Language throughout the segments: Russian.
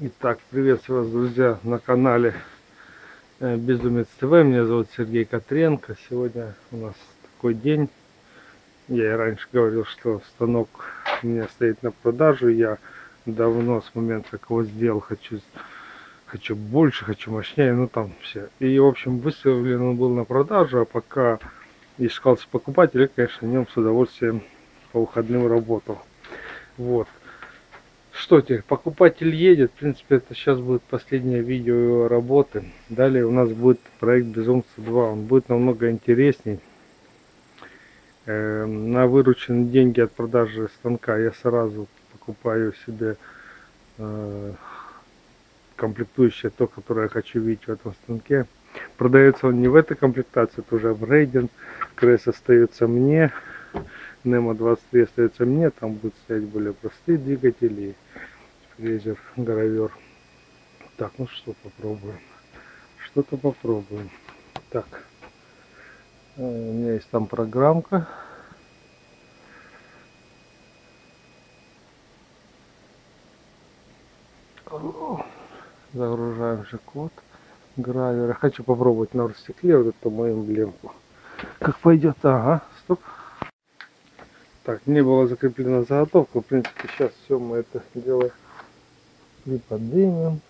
Итак, приветствую вас, друзья, на канале э, Безумец ТВ. Меня зовут Сергей Котренко. Сегодня у нас такой день. Я и раньше говорил, что станок у меня стоит на продажу. Я давно, с момента, как его сделал, хочу, хочу больше, хочу мощнее, ну там все. И, в общем, выставлен он был на продажу, а пока искался покупатель, конечно, нем с удовольствием по выходным работал. Вот. Что теперь, покупатель едет, в принципе, это сейчас будет последнее видео его работы. Далее у нас будет проект Безумца 2, он будет намного интересней. Э, на вырученные деньги от продажи станка я сразу покупаю себе э, комплектующее то, которое я хочу видеть в этом станке. Продается он не в этой комплектации, это уже в Рейден. Крейс остается мне. Немо 23 остается мне, там будут стоять более простые двигатели, фрезер, гравер. Так, ну что попробуем. Что-то попробуем. Так, э, у меня есть там программка. Загружаем же код гравера. Хочу попробовать на стекле вот эту мою эмблемку. Как пойдет? Ага, стоп. Так, не было закреплена заготовка. В принципе, сейчас все мы это дело приподнимем.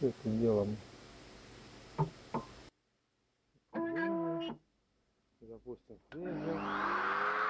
Это делом запустим фрезер.